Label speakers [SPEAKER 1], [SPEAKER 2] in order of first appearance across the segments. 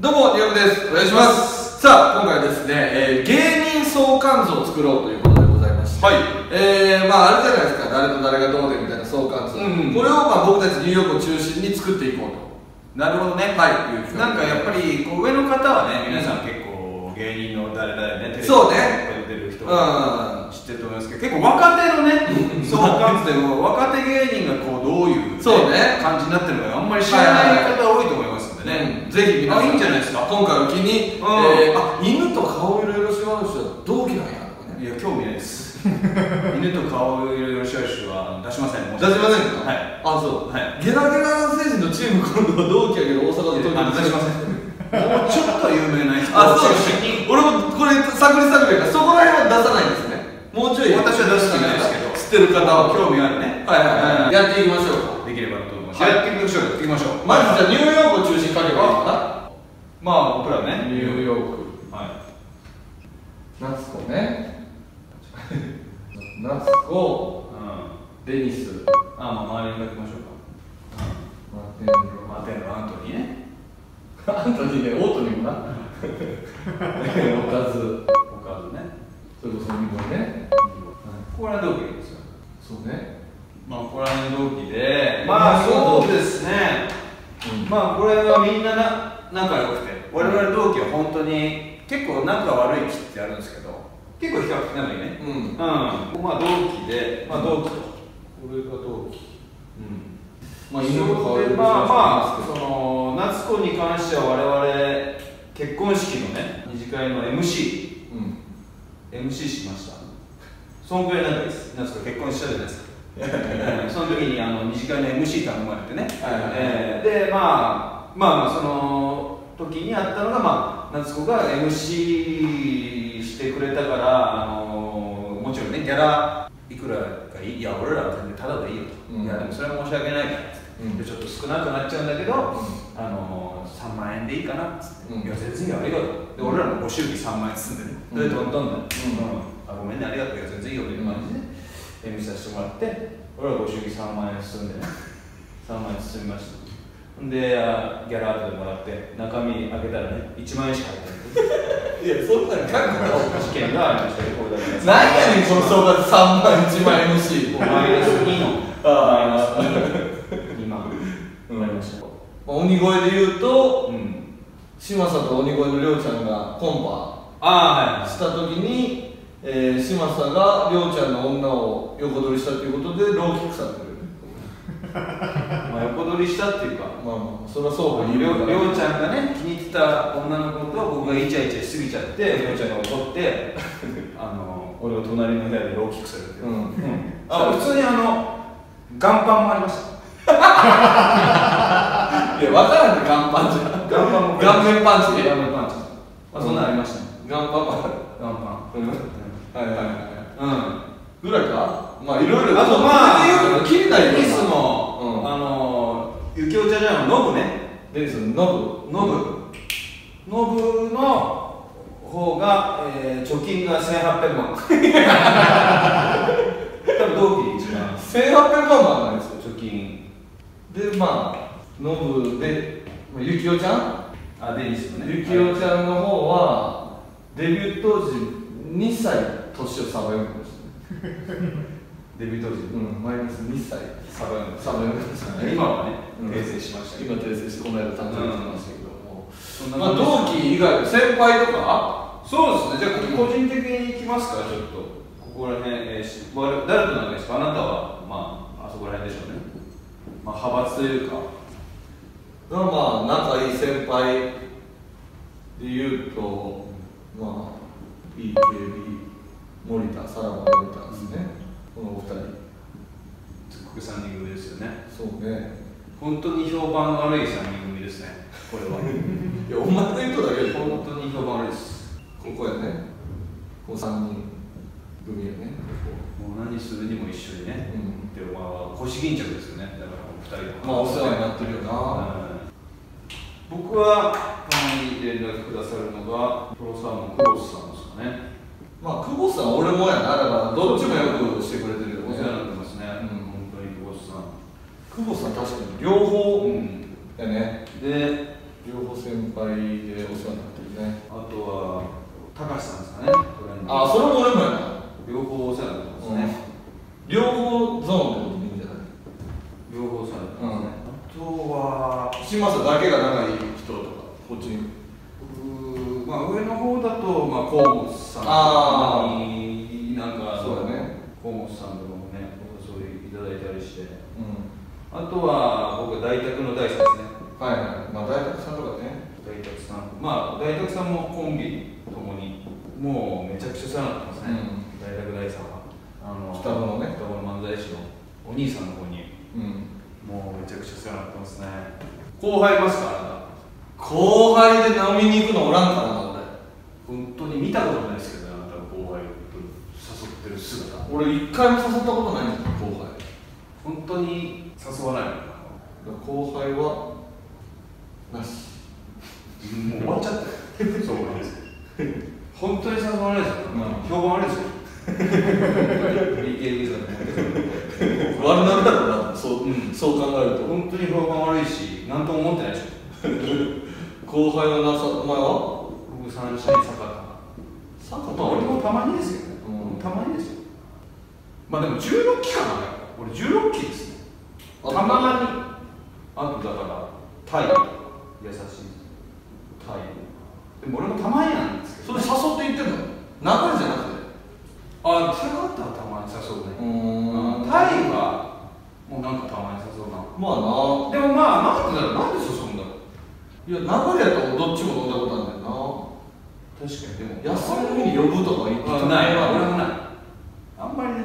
[SPEAKER 1] どうも、ニヤムです。お願いします。さあ、今回はですね、えー芸人相関図を作ろうということでございまして、
[SPEAKER 2] はい。
[SPEAKER 1] えー、まああるじゃないですか、誰と誰がどうでみたいな相関図。
[SPEAKER 2] うん
[SPEAKER 1] これをまあ僕たちニューヨークを中心に作っていこうと。
[SPEAKER 2] なるほどね。
[SPEAKER 1] はい
[SPEAKER 2] なんかやっぱりこう上の方はね皆さん結構芸人の誰々ねテレビ
[SPEAKER 1] そうね。
[SPEAKER 2] 出てる人
[SPEAKER 1] うん。
[SPEAKER 2] 知ってると思いますけど結構若手のね相関図でも若手芸人がこうどういう、
[SPEAKER 1] そうね。
[SPEAKER 2] 感じになってるのかあんまり知らない方多いと思います。んでね、
[SPEAKER 1] うんぜひ皆さん
[SPEAKER 2] あいいんじゃないですか？
[SPEAKER 1] 今回を機に、
[SPEAKER 2] うん。
[SPEAKER 1] えーあ犬と顔色よろしい話は同期なんやとかね。
[SPEAKER 2] いや興味ないです。犬と顔色々しわしは出しません。
[SPEAKER 1] 出しませんか？
[SPEAKER 2] はい。
[SPEAKER 1] あそう、
[SPEAKER 2] はい。
[SPEAKER 1] ゲラゲラ星人のチーム今度は同期やけど大阪と東京
[SPEAKER 2] あ出しません。もうちょっと有名な人。
[SPEAKER 1] あ、そう。俺もこれ探り探りやからそこら辺は出さないんですね。もうちょい
[SPEAKER 2] 私は出す気ないですけど。
[SPEAKER 1] 知ってる方は
[SPEAKER 2] 興味あるね。
[SPEAKER 1] はいはいはい、やっていきましょう
[SPEAKER 2] できればと思います、
[SPEAKER 1] はい。
[SPEAKER 2] やっていきましょう。やっていきましょう。
[SPEAKER 1] まずじゃあニューヨークを中心に書けばいいか
[SPEAKER 2] まあ僕ら
[SPEAKER 1] な
[SPEAKER 2] ね。
[SPEAKER 1] ニューヨーク。
[SPEAKER 2] は
[SPEAKER 1] 夏子ね。夏子
[SPEAKER 2] い、うん、
[SPEAKER 1] デニス。
[SPEAKER 2] あまあ周りに書きましょう
[SPEAKER 1] マテンロ
[SPEAKER 2] かマテンのアントニーね。
[SPEAKER 1] あんたにねオートにもな。おかず。
[SPEAKER 2] おかずね。
[SPEAKER 1] それこそ2本ね。
[SPEAKER 2] ここら辺同期ですよ。
[SPEAKER 1] そうね。
[SPEAKER 2] まあここら辺同期で。まあそうですね、
[SPEAKER 1] うん。
[SPEAKER 2] まあこれはみんなな仲良くて。我々同期は本当に結構仲悪い期ってあるんですけど。結構比較的仲いいね。
[SPEAKER 1] うん。
[SPEAKER 2] うん、まあ同期で。まあ同期と。これが同期。うん。
[SPEAKER 1] まあ
[SPEAKER 2] それ
[SPEAKER 1] 犬と顔色
[SPEAKER 2] でまあまあその夏子に関しては我々結婚式のね二次会の MC
[SPEAKER 1] うん。
[SPEAKER 2] MC しました。そんくらい仲いいです。夏子結婚したじゃないですか その時にあの二次会の MC 頼まれてね、でまあまあまあその時にあったのがまあ夏子が MC してくれたからあのもちろんねギャラいくらがいい？いや俺らは全然タダでいいよと、
[SPEAKER 1] うん。
[SPEAKER 2] いやでもそれは申し訳ないからっつって、
[SPEAKER 1] うん。
[SPEAKER 2] でちょっと少なくなっちゃうんだけど、あの3万円でいいかなっつって、
[SPEAKER 1] うん。
[SPEAKER 2] いや全然いいよありがとう。で俺らもご祝儀3万円包んでね、
[SPEAKER 1] うん。
[SPEAKER 2] でトントンだ、
[SPEAKER 1] ん。
[SPEAKER 2] あごめんねありがとう。いや全然いいよみたいな感じで、見させてもらって俺らご祝儀3万円包んでね 3万円包みました。んであギャラ後でもらって中身開けたらね1万円しか入ってない。
[SPEAKER 1] いやそんなん書くな
[SPEAKER 2] 事件がありましたよこれだけ
[SPEAKER 1] 何やねんこの総額3万1万 MC
[SPEAKER 2] マイナス2の。
[SPEAKER 1] あー。
[SPEAKER 2] マイナス2万。
[SPEAKER 1] うん。
[SPEAKER 2] なりました
[SPEAKER 1] まあ鬼越で言うと
[SPEAKER 2] うん。
[SPEAKER 1] 嶋佐と鬼越のりょうちゃんがコン
[SPEAKER 2] あ
[SPEAKER 1] パした時に、えー、嶋佐がりょうちゃんの女を横取りしたということでローキックされてる。
[SPEAKER 2] まあ、横取りしたっていうか
[SPEAKER 1] まあまあそれはそうか。
[SPEAKER 2] りょうりょうちゃんがね気に入ってた女の子と僕がイチャイチャしすぎちゃってりょうちゃんが怒って あの俺を隣の部屋でローキックされて、
[SPEAKER 1] うん。
[SPEAKER 2] あ普通にあの眼パンもありました。
[SPEAKER 1] いや分からんね顔パンじゃん。
[SPEAKER 2] 眼パンも
[SPEAKER 1] 顔面パンチ。
[SPEAKER 2] 顔面パンチ。あそんなんありましたね。
[SPEAKER 1] 顔パン
[SPEAKER 2] 眼パン
[SPEAKER 1] うんはいはいはい。
[SPEAKER 2] うん。
[SPEAKER 1] ぐらいか？まあいろいろ。
[SPEAKER 2] あとまあ
[SPEAKER 1] 言うの気になるよ
[SPEAKER 2] テニスの、
[SPEAKER 1] うん。
[SPEAKER 2] あのゆきおちゃんじゃんのノブね。
[SPEAKER 1] デニスのノブ。
[SPEAKER 2] ノブ。ノブの方が、えー、貯金が1800万。多分同期で一番。
[SPEAKER 1] 1800万もあるんですよ
[SPEAKER 2] 貯金。
[SPEAKER 1] でまあノブでまあゆきおちゃん？
[SPEAKER 2] あデニスのね。
[SPEAKER 1] ゆきおちゃんの方はデビュー当時2歳年をサバ読んでましたね。
[SPEAKER 2] デビュー当時
[SPEAKER 1] うんマイナス2歳
[SPEAKER 2] サバ読んで
[SPEAKER 1] サバ読んでましたね。
[SPEAKER 2] 今はね
[SPEAKER 1] うん。
[SPEAKER 2] 訂正しました
[SPEAKER 1] 今訂正してこの間誕生日してましたけど。も、
[SPEAKER 2] そん。な
[SPEAKER 1] まあ、同期以外先輩とか？
[SPEAKER 2] そうですね、じゃあ個人的に行きますか、ちょっと。ここら辺、えー誰と仲いいですか？あなたは、まあ、あそこら辺でしょうね。まあ、派閥というか。
[SPEAKER 1] がまあ仲いい先輩で言うとまあ BKB 森田さらば森田ですね、このお二人。
[SPEAKER 2] 国3人組ですよね。
[SPEAKER 1] そうね。
[SPEAKER 2] 本当に評判悪い3人組ですね、これは。
[SPEAKER 1] いやお前の言うとだけで
[SPEAKER 2] 本当に評判悪いです。
[SPEAKER 1] ここやね。こう3人組やね。
[SPEAKER 2] もう何するにも一緒にね。
[SPEAKER 1] うん。
[SPEAKER 2] で、まあ、腰巾着ですよね、だから、お二人
[SPEAKER 1] まあお世話になってるよな、
[SPEAKER 2] うん。僕はたまに連絡くださるのが、プロサーモン、クロスさんですかね。
[SPEAKER 1] まあ久保さん俺もやなだからどっちもよくしてくれてるよ
[SPEAKER 2] お世話にな
[SPEAKER 1] ね
[SPEAKER 2] ってますね、
[SPEAKER 1] うん。
[SPEAKER 2] 本当に久保田さん。
[SPEAKER 1] 久保さん確かに両方
[SPEAKER 2] うん。
[SPEAKER 1] やね。
[SPEAKER 2] で、
[SPEAKER 1] 両方先輩でお世話になってるね。
[SPEAKER 2] あとは高橋さんですかねトレンド。
[SPEAKER 1] あそれも俺もやな。
[SPEAKER 2] 両方お世話になってますね、
[SPEAKER 1] 両方ゾーンってことでいいんじゃない？
[SPEAKER 2] 両方お世話になってますね、あとは
[SPEAKER 1] 島さんだけが仲いい人とかこっちに。
[SPEAKER 2] まあ上の方だとまあ河
[SPEAKER 1] あ
[SPEAKER 2] になんか
[SPEAKER 1] そうだね。
[SPEAKER 2] 河本さんとかもねお誘いいただいたりして。
[SPEAKER 1] うん。
[SPEAKER 2] あとは僕大宅の大さんですね
[SPEAKER 1] はいはいまあ大学さんとかね
[SPEAKER 2] 大宅さんまあ大宅さんもコンビともにもうめちゃくちゃ世話になってますね、大宅大さんはあの
[SPEAKER 1] 双子のね
[SPEAKER 2] 双子の漫才師のお兄さんの方に
[SPEAKER 1] うん
[SPEAKER 2] もうめちゃくちゃ世話になってますね後輩いますかあ
[SPEAKER 1] 後輩で飲みに行くのおらんからな
[SPEAKER 2] なた本当に見たことないですけどねあなたの後輩と誘ってる姿。
[SPEAKER 1] 俺俺一回も誘ったことないんだよ後輩。
[SPEAKER 2] 本当に誘わないのか
[SPEAKER 1] 後輩はなし。
[SPEAKER 2] なもう終わっちゃったよ。そうなんです。本当に誘わないですよ、
[SPEAKER 1] うん
[SPEAKER 2] 評判悪いですよ。BKB さんで
[SPEAKER 1] 悪なんだろうなそう,、
[SPEAKER 2] うん。
[SPEAKER 1] そう考えると。
[SPEAKER 2] 本当に評判悪いし何とも思ってないでしょ。
[SPEAKER 1] 後輩はなさお前は？
[SPEAKER 2] 僕サンシャイン坂田まあ俺もたまにですよね、
[SPEAKER 1] うん。
[SPEAKER 2] たまにですよまあでも16期かな俺16期ですねたまにあとだからタイ優しいタイでも俺もたまになん。ですけ
[SPEAKER 1] そ、れ誘って言ってん。の流れじゃなくて
[SPEAKER 2] あタイだったらたまに誘うね、
[SPEAKER 1] うん。
[SPEAKER 2] タイはもうなん。かたまに誘うな
[SPEAKER 1] まあな
[SPEAKER 2] でもまあなん。でだろうなん。で誘うん。だろう
[SPEAKER 1] いや流れやったらどっちも飲ん。だことあるん。だよな
[SPEAKER 2] 確かにでも
[SPEAKER 1] な休みに呼ぶとか言って
[SPEAKER 2] あない俺
[SPEAKER 1] 俺
[SPEAKER 2] もない。あんまりね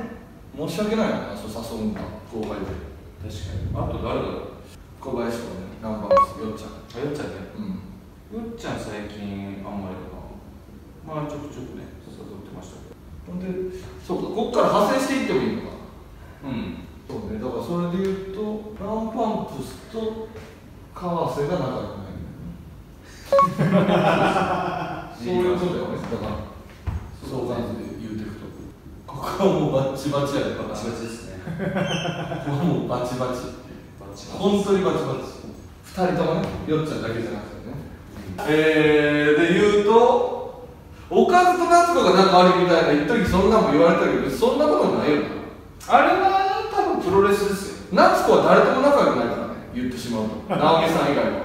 [SPEAKER 1] 申し訳ないよなそう誘うんだ。後輩で
[SPEAKER 2] 確かに。あと誰だろう。
[SPEAKER 1] 小林とかねナンバーよっちゃん
[SPEAKER 2] あよっちゃんね
[SPEAKER 1] うん
[SPEAKER 2] よっちゃん最近あんまりかな。まあちょくちょくね誘ってましたけ
[SPEAKER 1] ほんでそうかこっから派生していってもいいのか。
[SPEAKER 2] どうん。
[SPEAKER 1] そうね。だからそれで言うとランパンプスと川瀬が仲良くないそういうことだよねだから相関図で言うてくとここはもうバッチバチやでバ
[SPEAKER 2] チ
[SPEAKER 1] バチ
[SPEAKER 2] ですね
[SPEAKER 1] ここはもうバチバチ
[SPEAKER 2] バチ
[SPEAKER 1] 本当にバチバチ二人ともねよっちゃんだけじゃなくてねえー、で言うとおかずと夏子が仲悪いみたいな一時そんなも言われたけどそんなことないよ
[SPEAKER 2] あれは多分プロレスですよ。
[SPEAKER 1] 夏子は誰とも仲良くないからね。言ってしまうと直美さん以外は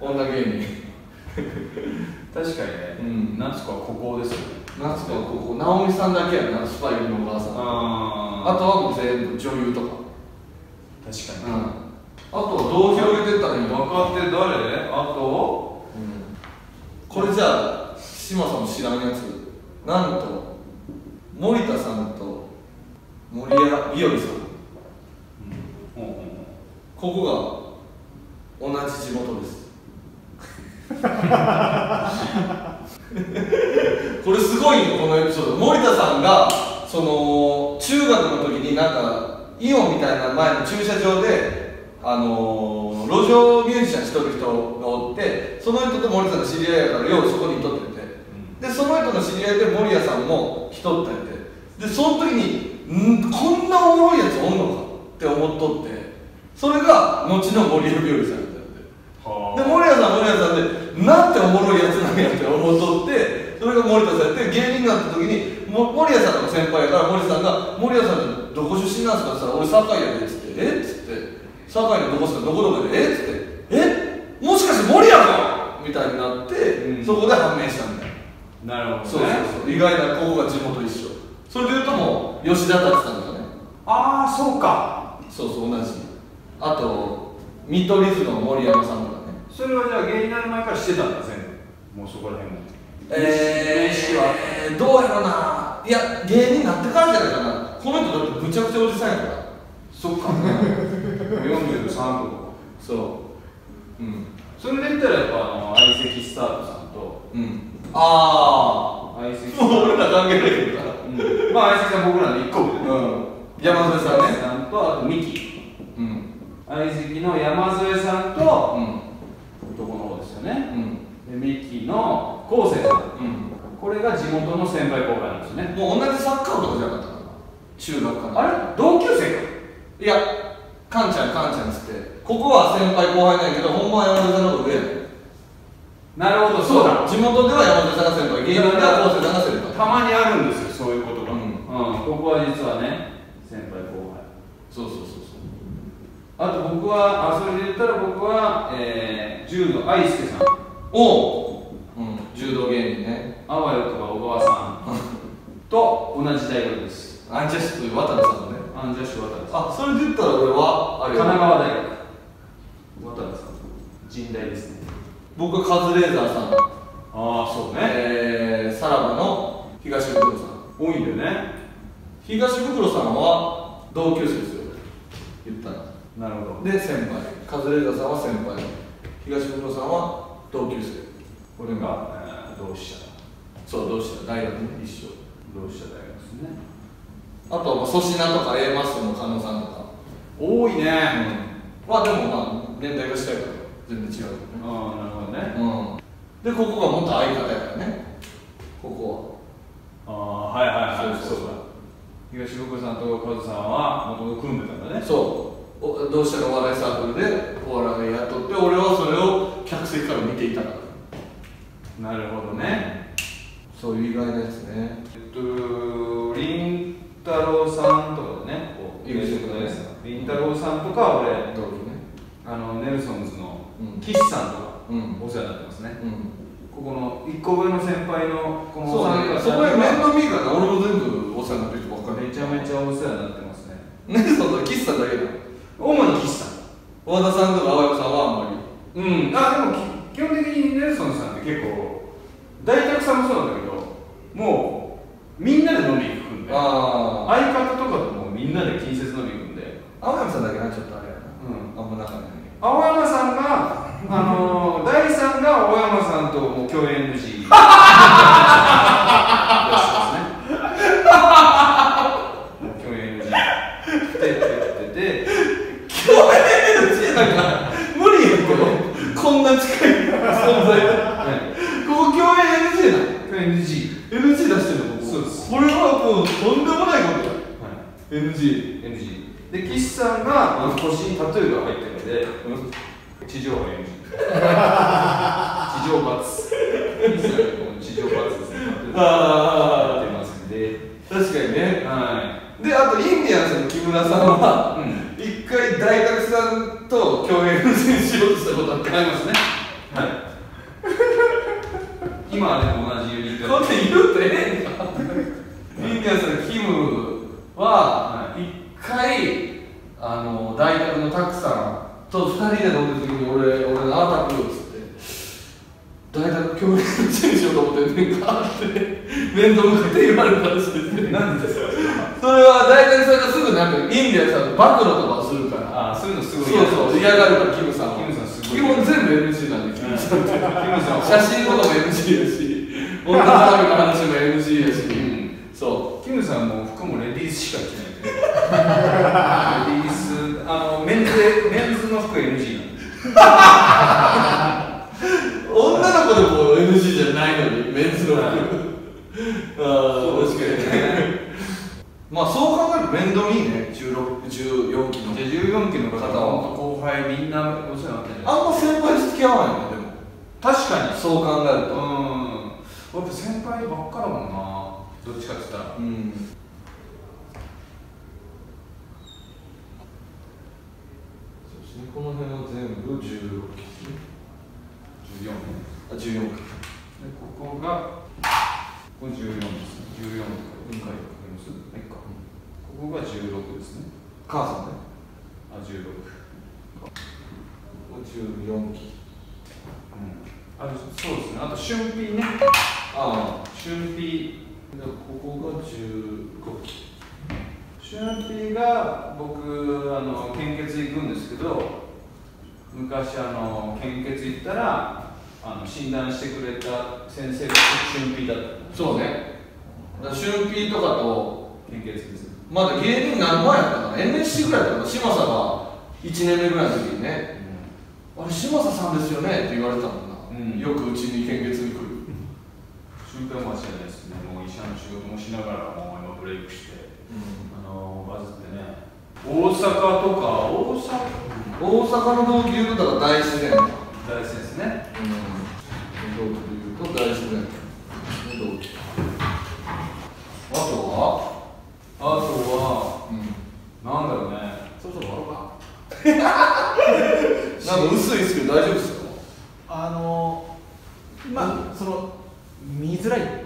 [SPEAKER 1] 女芸人
[SPEAKER 2] 確かにね。
[SPEAKER 1] うん。
[SPEAKER 2] 夏子はここですよね。
[SPEAKER 1] 夏子はここ。直美さんだけやなスパイクのお母さん。あ
[SPEAKER 2] あ
[SPEAKER 1] とはもう全部女優とか。
[SPEAKER 2] 確かに。
[SPEAKER 1] うん。あとはどう広げてったの。
[SPEAKER 2] 若手誰？あと？
[SPEAKER 1] これじゃあ島さんも知らんやつ。なんと森田さんと森谷日和さん。
[SPEAKER 2] うん。うんうん
[SPEAKER 1] ここが同じ地元です これすごいよこのエピソード。森田さんがその中学の時になんかイオンみたいな前の駐車場であの路上ミュージシャンしとる人がおってその人と森田さんの知り合いやからようそこにいとってて。でその人の知り合いで守谷さんも来とったて。でその時にんこんなおもろいやつおんのかって思っとって。それが後の森谷日和さんやったんで森谷さんは森谷さんでなんておもろいやつなんやって思っとってそれが森田さんやって芸人になった時にも森谷さんの先輩やから森田さんが「森谷さんってどこ出身なんですか?」って言ったら「俺堺やで」っつって「え？っ?」つって「堺のどこっすか？どこどこで？え？っ?」つって「え？もしかして森谷か?」みたいになって、
[SPEAKER 2] うん。
[SPEAKER 1] そこで判明したんだよ。
[SPEAKER 2] なるほどね。
[SPEAKER 1] そうそうそう。意外なここが地元一緒。それで言うともう吉田達さんとかね。
[SPEAKER 2] ああそうか。
[SPEAKER 1] そうそう同じ。あと見取り図の森山さんとか。ね
[SPEAKER 2] それはじゃあ芸人になる前からしてたんだ全部。もうそこら辺も。
[SPEAKER 1] えー、
[SPEAKER 2] は
[SPEAKER 1] えーどうやろな。いや芸人になってからじゃないかなこの人だってむちゃくちゃおじさんやから。
[SPEAKER 2] そっか。43と
[SPEAKER 1] そう。うん。
[SPEAKER 2] それで言ったらやっぱあの相席スタートさんと。
[SPEAKER 1] うん。あ
[SPEAKER 2] 相席。
[SPEAKER 1] あもう俺ら関係ないけどな
[SPEAKER 2] うん。まあ相席さん僕らの1個
[SPEAKER 1] うん。山添さんね。
[SPEAKER 2] さんとあとミキ。
[SPEAKER 1] うん。
[SPEAKER 2] 相席の山添さんと
[SPEAKER 1] うん
[SPEAKER 2] 男の方ですよね
[SPEAKER 1] うん
[SPEAKER 2] でミキの昴生さん
[SPEAKER 1] うん
[SPEAKER 2] これが地元の先輩後輩なんですね。
[SPEAKER 1] もう同じサッカー部とかじゃなかったかな？中学から。
[SPEAKER 2] あれ？同級生か？
[SPEAKER 1] いやカンちゃんカンちゃんっつって。ここは先輩後輩なんやけどほんまは山添さんの方が上やねん。
[SPEAKER 2] なるほどそうだ。
[SPEAKER 1] 地元では山手さんが先輩。芸人では昴生さんが先輩
[SPEAKER 2] たまにあるんですよそういうことが、
[SPEAKER 1] う
[SPEAKER 2] うんん。ここは実はね先輩後輩。
[SPEAKER 1] そうそうそうそう。
[SPEAKER 2] あと僕はあそれで言ったら僕は、えー、柔道愛介さん
[SPEAKER 1] おう。ん柔道芸人ね。
[SPEAKER 2] あわよとか小川さん。と同じ大学です。
[SPEAKER 1] アンジャッシュという渡部さんのね。
[SPEAKER 2] アンジャッシュ渡です。
[SPEAKER 1] あそれで言ったら俺はあれ
[SPEAKER 2] 神奈川大学。渡です人大ですね。
[SPEAKER 1] 僕はカズレーザーさん、
[SPEAKER 2] ああそう
[SPEAKER 1] えー、さらばの東袋さん。
[SPEAKER 2] 多いんだよね。
[SPEAKER 1] 東袋さんは同級生ですよ。言ったら。
[SPEAKER 2] なるほど。
[SPEAKER 1] で先輩。カズレーザーさんは先輩。東袋さんは同級生
[SPEAKER 2] これが、えー同志社
[SPEAKER 1] そう同志社。大学ね一緒。
[SPEAKER 2] 同志社大学ですね。
[SPEAKER 1] あとはまあ粗品とか A マスの加納さんとか。
[SPEAKER 2] 多いね。
[SPEAKER 1] まあでもまあ年代が近いから。全然違うよね
[SPEAKER 2] ああなるほどね
[SPEAKER 1] うん。でここが元相方やからね。ここ
[SPEAKER 2] ああはいはいはい。
[SPEAKER 1] そうそうそう。
[SPEAKER 2] だ。東福さんとカズさんはもともと組んでたんだね。
[SPEAKER 1] はそう。お同志社のお笑いサークルでお笑い雇って俺はそれを客席から見ていたから。
[SPEAKER 2] なるほどね。
[SPEAKER 1] そういう意外なやつね。
[SPEAKER 2] えっと凛太郎さんとかでねこう
[SPEAKER 1] いる人ね。
[SPEAKER 2] 凛太郎さんとか俺
[SPEAKER 1] 同期ね。
[SPEAKER 2] あのネルソンズの
[SPEAKER 1] うん。
[SPEAKER 2] 岸さんとか
[SPEAKER 1] うん。
[SPEAKER 2] お世話になってますね。
[SPEAKER 1] うん。
[SPEAKER 2] ここの一個上の先輩のこの
[SPEAKER 1] そうねそこへ面倒見るから俺も全部お世話になってる人ばっかり。
[SPEAKER 2] めちゃめちゃお世話になってますね。
[SPEAKER 1] ねそんな岸さんだけだ。
[SPEAKER 2] 主に岸さん。
[SPEAKER 1] 和田さんとか青山さんはあんまり
[SPEAKER 2] うんあでもき基本的にネルソンさんって結構大宅さんもそうなんだけどもうみんなで飲みに行くんで
[SPEAKER 1] ああ
[SPEAKER 2] 相方とかともみんなで近接飲みに行くんで
[SPEAKER 1] 青山さんだけなちょっとあれやな
[SPEAKER 2] うん
[SPEAKER 1] あんま仲ない
[SPEAKER 2] 青山さんがあのー、第3が青山さんともう共演 NG もう共演 NG って言ってて
[SPEAKER 1] 共演 NG なんか無理やんけどこんな近い存在でここ共演 NG なの
[SPEAKER 2] 共演 NG
[SPEAKER 1] NG 出してるのここ
[SPEAKER 2] そうです
[SPEAKER 1] これはもうとんでもないことだ
[SPEAKER 2] はい
[SPEAKER 1] NG
[SPEAKER 2] NG で岸さんがあの腰にタトゥーが入ってるので地上は NG 地上罰岸さんがこの地上罰ですね。ってますんで。
[SPEAKER 1] あ確かにね。
[SPEAKER 2] は
[SPEAKER 1] であとインディアンスの木村さんは
[SPEAKER 2] うん。
[SPEAKER 1] 一回大学さんと共演しようとしたことあって
[SPEAKER 2] いありますね
[SPEAKER 1] 2人で飲んでる時に俺俺なたくっつって大しようと思ってねんかって面倒向かって言われたらしい
[SPEAKER 2] 何で
[SPEAKER 1] それは。大学そがすぐなんかインディアンさん暴露とかをするから。
[SPEAKER 2] あそういうのすごい
[SPEAKER 1] そうそう嫌がるからキムさんは
[SPEAKER 2] キムさんすごい
[SPEAKER 1] 基本全部 MC なんでキムさん。って写真とかも MC やし女のたの話も MC やし、う
[SPEAKER 2] ん、
[SPEAKER 1] そう。
[SPEAKER 2] キムさんも服もレディースしか着ない。レディースのメンズの服 NG なんで
[SPEAKER 1] う女の子でも NG じゃないのにメンズの服。
[SPEAKER 2] はい。
[SPEAKER 1] ああ確かにね。まあそう考えると面倒見いいね。16 14期の。
[SPEAKER 2] じゃあ14期の方は。後輩みんなお世話になってる。
[SPEAKER 1] あんま先輩と付き合わないのでも。
[SPEAKER 2] 確かに。
[SPEAKER 1] そう考えると。
[SPEAKER 2] うん。やっぱ先輩ばっかだもんな。どっちかって言ったら。
[SPEAKER 1] うんそうこの辺は全部16期
[SPEAKER 2] 14
[SPEAKER 1] あ14期
[SPEAKER 2] でここがここ14ですね。14とかります？はい。かここが16ですね。
[SPEAKER 1] 母さんね。
[SPEAKER 2] あ16
[SPEAKER 1] 14期。
[SPEAKER 2] あそうですね。あと春ピね。
[SPEAKER 1] あ
[SPEAKER 2] 春ピ
[SPEAKER 1] あでここが15期
[SPEAKER 2] 春ピが僕あの献血行くんですけど昔あの献血行ったらあの診断してくれた先生が春ピだった。
[SPEAKER 1] そうね。だから春 P とかと
[SPEAKER 2] 献血です。
[SPEAKER 1] まだ芸人になる前やったかな？NSC ぐらいだった嶋佐が1年目ぐらいの時にね「あれ嶋佐さんですよね」って言われたもんな、
[SPEAKER 2] うん。
[SPEAKER 1] よくうちに献血に来る。
[SPEAKER 2] 春ピは間違いないですね。もう医者の仕事もしながらもう今ブレイクしてあのバズってね。大阪とか大阪
[SPEAKER 1] 大阪の同級だから大自然。
[SPEAKER 2] 大好きですね。
[SPEAKER 1] うん。同期でいうと大自然の同期あとは
[SPEAKER 2] あとは
[SPEAKER 1] うん
[SPEAKER 2] なんだろうね
[SPEAKER 3] そろそろ終わろうか
[SPEAKER 1] なんか薄いですけど大丈夫ですか
[SPEAKER 3] あのまあその見づらい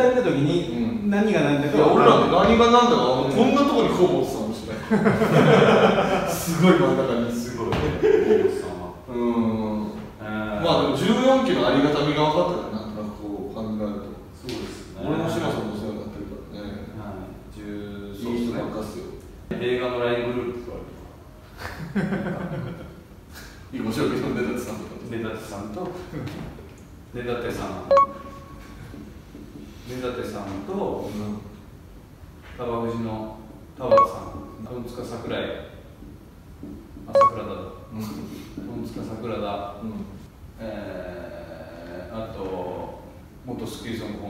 [SPEAKER 3] 全体見た時に
[SPEAKER 1] うん。
[SPEAKER 3] 何が何だか
[SPEAKER 1] いや俺ら何が何だかこんなところにこう持ってたかもしれないすごい真ん中にすごいうん。まあでも14期のありがたみが分かったよななんかこう考えると。
[SPEAKER 2] そうですね。
[SPEAKER 1] 俺も志麻さんもそうなってるからね。
[SPEAKER 2] はい。10
[SPEAKER 1] いい人ばっかっすよ
[SPEAKER 2] 映画の LINE グループって言われて
[SPEAKER 1] いい面白いけどさんとか
[SPEAKER 2] 根立さんと根立さん根立さんと川藤の田畑さんトンツカ桜井あ桜田だ。トンツカ桜田。
[SPEAKER 1] うん。
[SPEAKER 2] えー、あと元スッキリソング本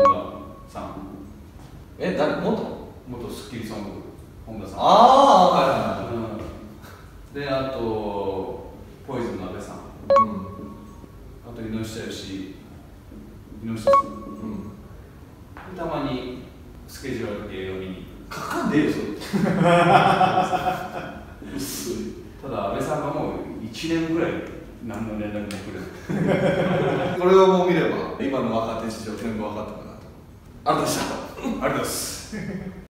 [SPEAKER 2] 田さん。
[SPEAKER 1] え誰？元？
[SPEAKER 2] 元スッキリソング本田さん。
[SPEAKER 1] ああはいはいはい。
[SPEAKER 2] うん。であとポイズンの阿部さん。
[SPEAKER 1] うん。
[SPEAKER 2] あと井下よし井下さん
[SPEAKER 1] うん
[SPEAKER 2] たまにスケジュールある時映画見に
[SPEAKER 1] かかんでえよそれ薄い。
[SPEAKER 2] ただ安倍さんがもう1年ぐらい何の連絡もくれない
[SPEAKER 1] これをもう見れば今の若手市場全部分かったかなとありがとうございました
[SPEAKER 2] ありがとうございます